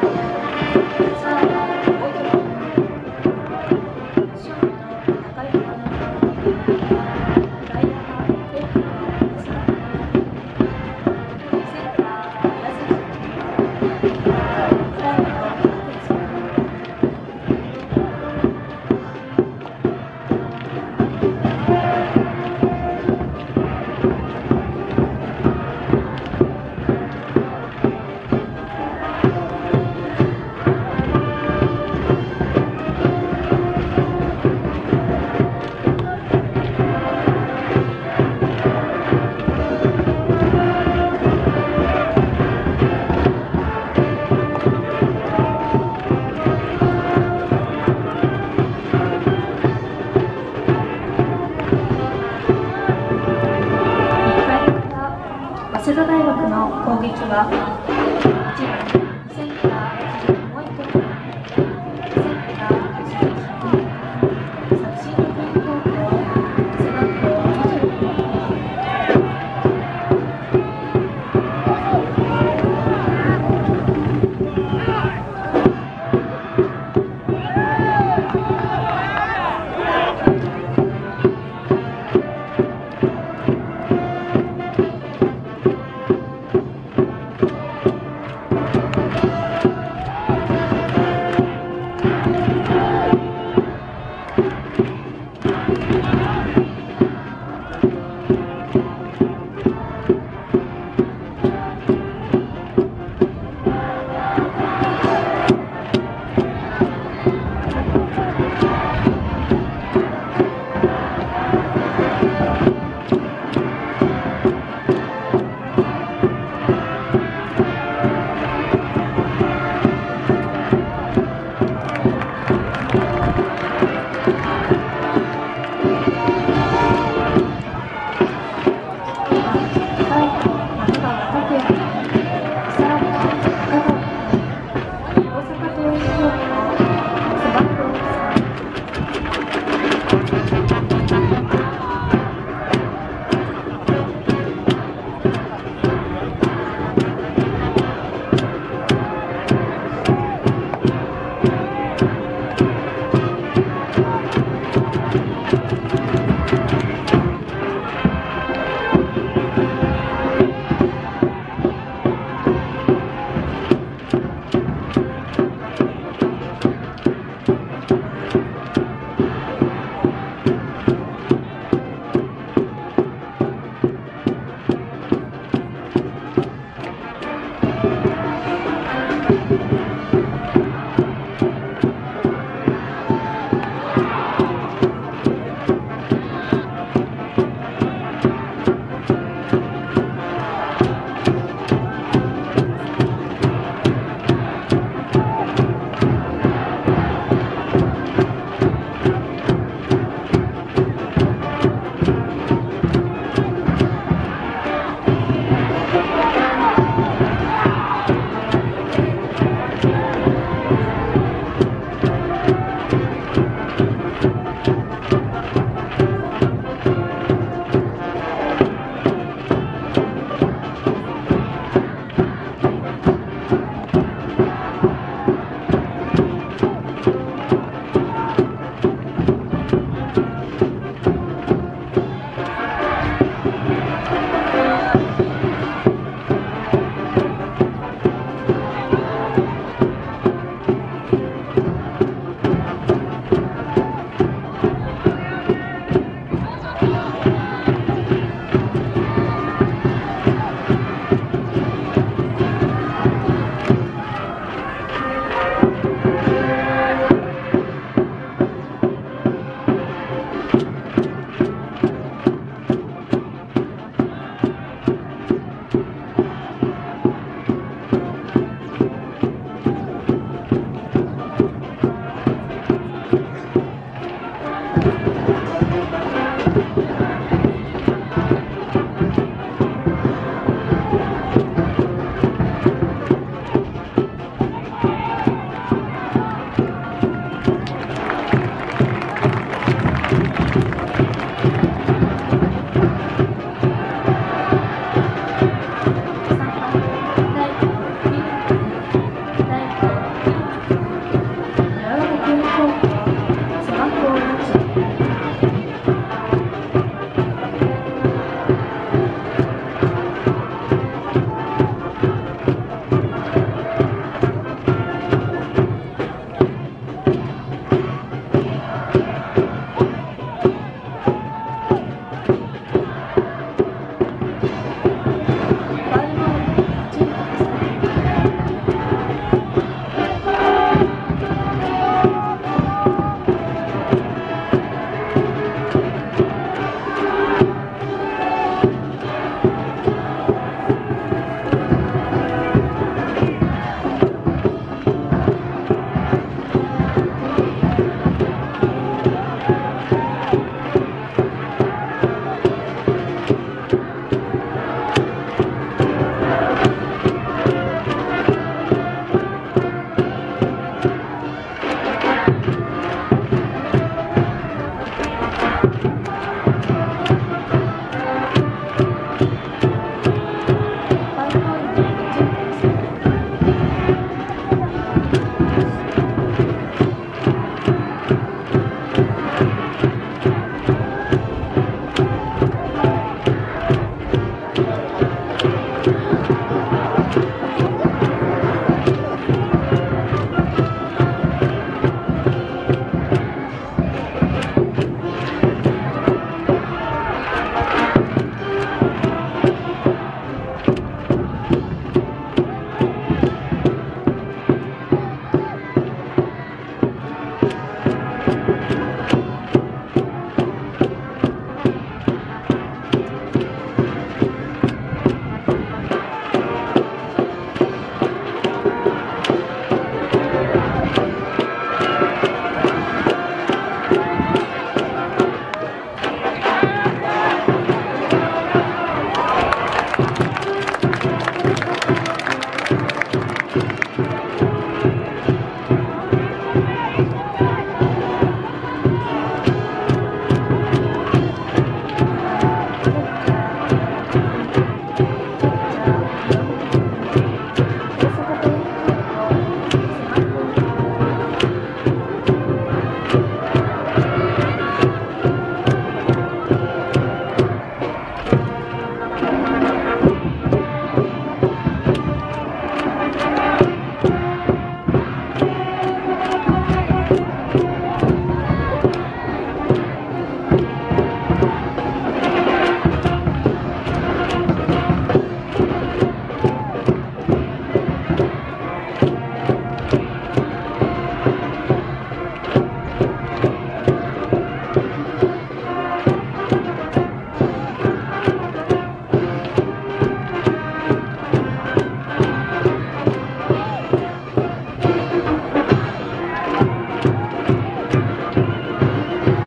早了